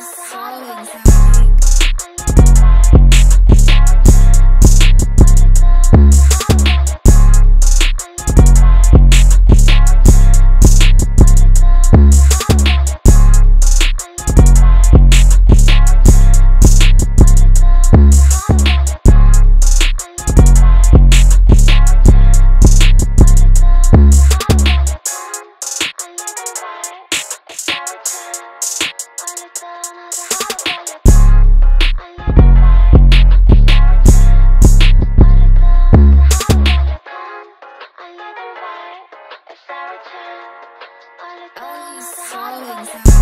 silence. I'm silent.